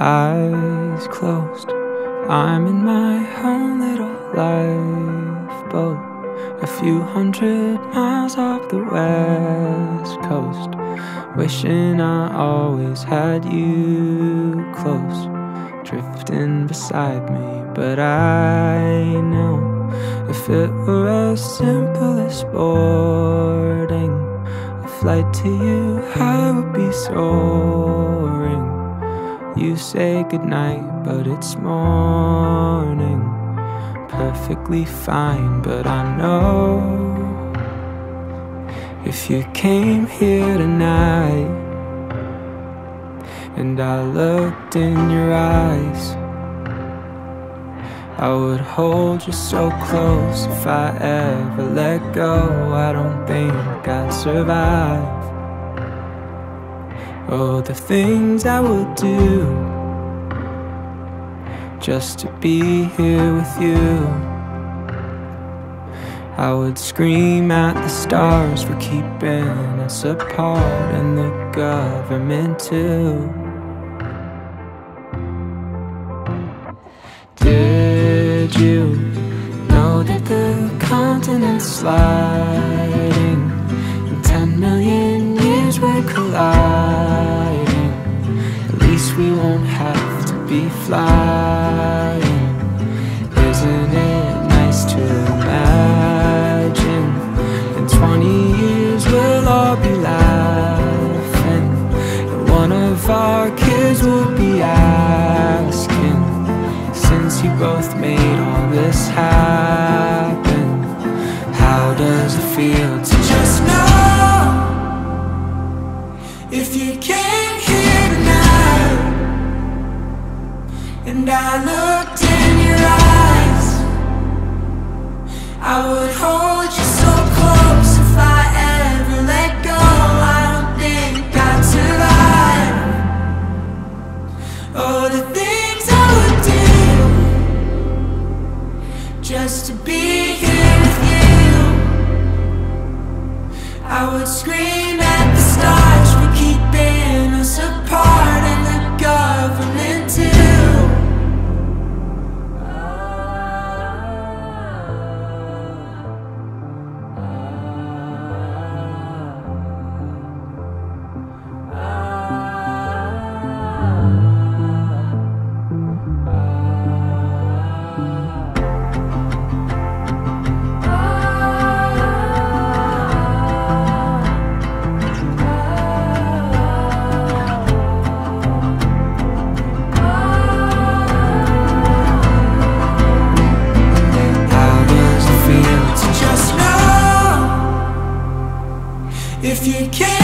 eyes closed. I'm in my own little lifeboat, a few hundred miles off the west coast. Wishing I always had you close, drifting beside me. But I know if it were as simple as boarding a flight to you, I would be soaring. You say goodnight, but it's morning. Perfectly fine, but I know if you came here tonight and I looked in your eyes, I would hold you so close if I ever let go. I don't think I'd survive. Oh, the things I would do just to be here with you. I would scream at the stars for keeping us apart and the government too. Did you know that the continent's sliding? In 10 million years we're colliding. We won't have to be flying. Isn't it nice to imagine? In 20 years we'll all be laughing. And one of our kids will be asking, since you both made all this happen, how does it feel to just know if you came and I looked in your eyes? I would hold you so close if I ever let go. I don't think I'd survive. Oh, the things I would do just to be here with you. I would scream if you came